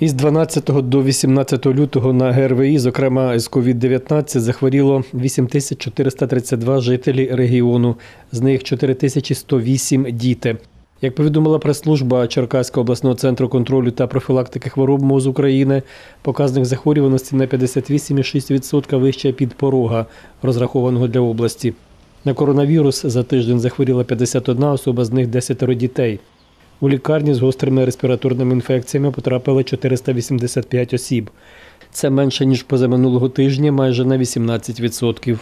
Із 12 до 18 лютого на ГРВІ, зокрема з COVID-19, захворіло 8432 жителі регіону, з них 4108 – діти. Як повідомила прес-служба Черкаського обласного центру контролю та профілактики хвороб МОЗ України, показник захворюваності на 58,6% вище під порога, розрахованого для області. На коронавірус за тиждень захворіла 51 особа, з них 10 дітей. У лікарні з гострими респіраторними інфекціями потрапили 485 осіб. Це менше ніж позаминулого тижня, майже на 18%.